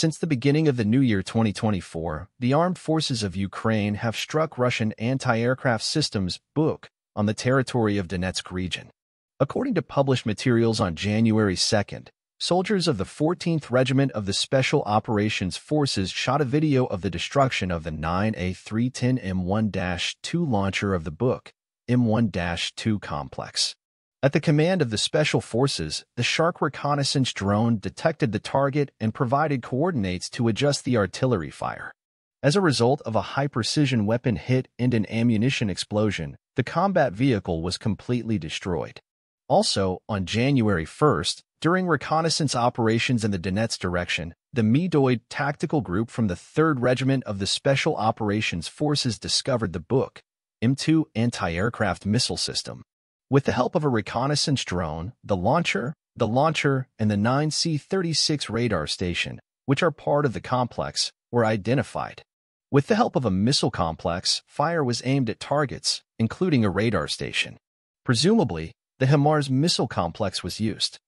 Since the beginning of the new year 2024, the armed forces of Ukraine have struck Russian anti-aircraft systems Buk on the territory of Donetsk region. According to published materials on January 2nd, soldiers of the 14th Regiment of the Special Operations Forces shot a video of the destruction of the 9A310 M1-2 launcher of the Buk M1-2 complex. At the command of the Special Forces, the Shark reconnaissance drone detected the target and provided coordinates to adjust the artillery fire. As a result of a high-precision weapon hit and an ammunition explosion, the combat vehicle was completely destroyed. Also, on January 1st, during reconnaissance operations in the Donetsk direction, the Medoid tactical group from the 3rd Regiment of the Special Operations Forces discovered the Buk M2 anti-aircraft missile system. With the help of a reconnaissance drone, the launcher, the launcher, and the 9C-36 radar station, which are part of the complex, were identified. With the help of a missile complex, fire was aimed at targets, including a radar station. Presumably, the HIMARS missile complex was used.